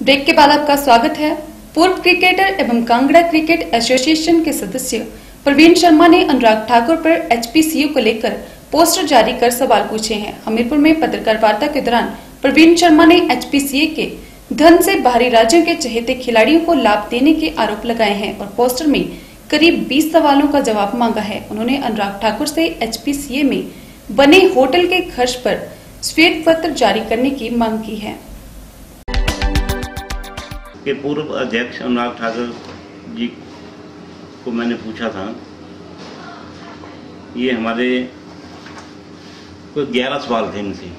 Break के बाद आपका स्वागत है। पूर्व क्रिकेटर एवं कांगड़ा क्रिकेट एसोसिएशन के सदस्य प्रवीण शर्मा ने अनुराग ठाकुर पर एचपीसीयू को लेकर पोस्टर जारी कर सवाल पूछे हैं। हमीरपुर में पत्रकार वार्ता के दौरान प्रवीण शर्मा ने एचपीसीए के धन से बाहरी राज्यों के चहेते खिलाड़ियों को लाभ देने के आरोप लगाए हैं और पोस्टर में करीब 20 सवालों का जवाब मांगा है। उन्होंने अनुराग ठाकुर से एचपीसीए में बने होटल के खर्च पर श्वेत पत्र जारी करने की मांग की है। के पूर्व अध्यक्ष अनुराग ठाकुर जी को मैंने पूछा था, ये हमारे कोई ग्यारह सवाल थे इनसे।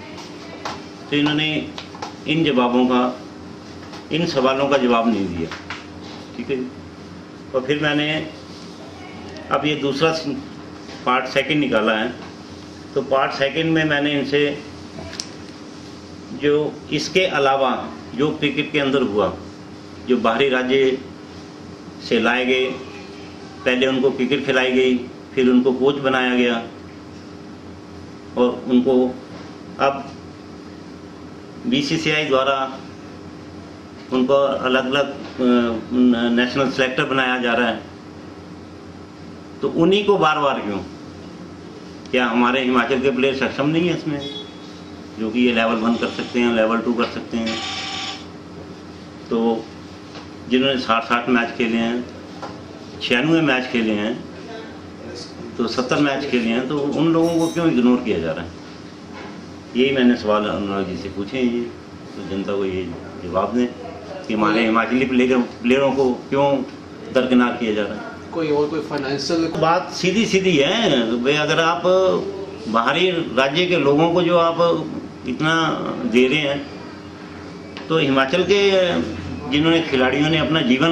तो इन्होंने इन जवाबों का, इन सवालों का जवाब नहीं दिया, ठीक है और फिर मैंने अब ये दूसरा पार्ट सेकंड निकाला है। तो पार्ट सेकंड में मैंने इनसे जो इसके अलावा जो क्रिकेट के अंदर हुआ जो बाहरी राज्य से लाए गए, पहले उनको क्रिकेट खिलाई गई, फिर उनको कोच बनाया गया और उनको अब बीसीसीआई द्वारा उनको अलग अलग नेशनल सेलेक्टर बनाया जा रहा है। तो उन्हीं को बार बार क्यों? क्या हमारे हिमाचल के प्लेयर सक्षम नहीं है इसमें? जो कि ये लेवल वन कर सकते हैं लेवल टू कर सकते हैं। तो जिन्होंने साठ साठ मैच खेले हैं छियानवे मैच खेले हैं तो सत्तर मैच खेले हैं तो उन लोगों को क्यों इग्नोर किया जा रहा है? यही मैंने सवाल अनुराग जी से पूछे हैं ये। तो जनता को ये जवाब दें कि हमारे हिमाचली प्लेयर प्लेयरों को क्यों दरकिनार किया जा रहा है? कोई और कोई फाइनेंशियल बात सीधी सीधी है। भाई अगर आप बाहरी राज्य के लोगों को जो आप इतना दे रहे हैं तो हिमाचल के जिन्होंने खिलाड़ियों ने अपना जीवन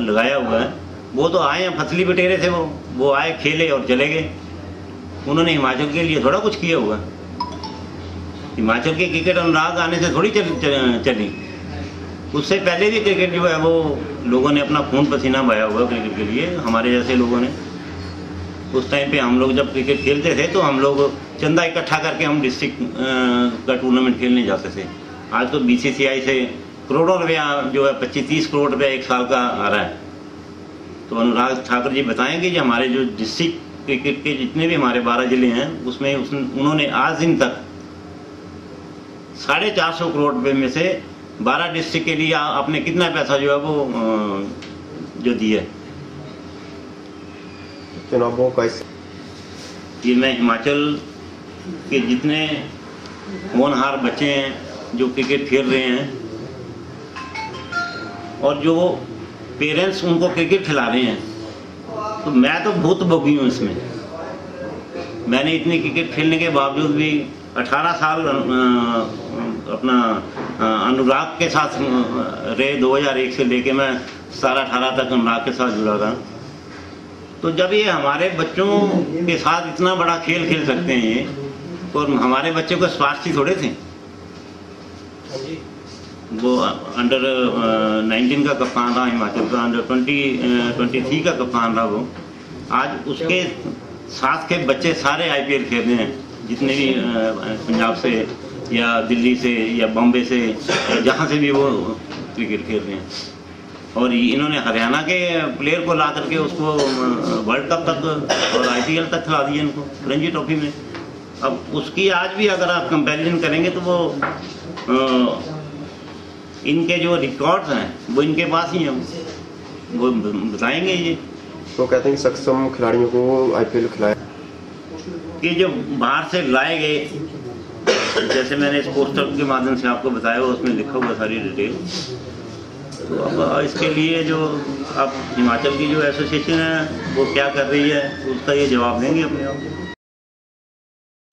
लगाया हुआ है वो तो आए हैं फसली बटेरे थे वो। वो आए खेले और चले गए। उन्होंने हिमाचल के लिए थोड़ा कुछ किया हुआ। हिमाचल के क्रिकेट अनुराग आने से थोड़ी चल, चल, चली। उससे पहले भी क्रिकेट जो है वो लोगों ने अपना खून पसीना बहाया हुआ क्रिकेट के लिए हमारे जैसे लोगों ने। उस टाइम पे हम लोग जब क्रिकेट खेलते थे तो हम लोग चंदा इकट्ठा करके हम डिस्ट्रिक्ट का टूर्नामेंट खेलने जाते थे। आज तो बीसीसीआई से करोड़ों रुपया जो है पच्चीस तीस करोड़ रुपया एक साल का आ रहा है। तो अनुराग ठाकुर जी बताएँगे कि हमारे जो डिस्ट्रिक्ट क्रिकेट के जितने भी हमारे बारह ज़िले हैं उसमें उस, उन्होंने आज दिन तक साढ़े चार सौ करोड़ रुपये में से बारह डिस्ट्रिक्ट के लिए आपने कितना पैसा जो है वो जो दिया चुनावों का ये मैं हिमाचल के जितने होनहार बच्चे हैं जो क्रिकेट खेल रहे हैं और जो पेरेंट्स उनको क्रिकेट खिला रहे हैं। तो मैं तो बहुत भोगी हूँ इसमें। मैंने इतनी क्रिकेट खेलने के बावजूद भी 18 साल अपना अनुराग के साथ रहे 2001 से लेके मैं सारा अठारह तक अनुराग के साथ जुड़ा था। तो जब ये हमारे बच्चों के साथ इतना बड़ा खेल खेल सकते हैं ये और हमारे बच्चे को स्वास्थ्य थोड़े थे। वो अंडर नाइनटीन का कप्तान रहा हिमाचल का अंडर ट्वेंटी ट्वेंटी थ्री का कप्तान रहा वो। आज उसके साथ के बच्चे सारे आईपीएल खेल रहे हैं, जितने भी पंजाब से या दिल्ली से या बॉम्बे से जहाँ से भी वो क्रिकेट खेल रहे हैं। और इन्होंने हरियाणा के प्लेयर को ला करके उसको वर्ल्ड कप तक और आईपीएल तक खिला दिया इनको रणजी ट्रॉफी में। अब उसकी आज भी अगर आप कंपैरिजन करेंगे तो वो इनके जो रिकॉर्ड्स हैं वो इनके पास ही हैं। वो बताएँगे ये। तो कहते हैं कि सक्षम खिलाड़ियों को आईपीएल खिलाया। कि जो बाहर से लाए गए जैसे मैंने इस पोस्टर के माध्यम से आपको बताया उसमें लिखा हुआ सारी डिटेल तो अब इसके लिए जो अब हिमाचल की जो एसोसिएशन है वो क्या कर रही है उसका ये जवाब देंगे अपने आप।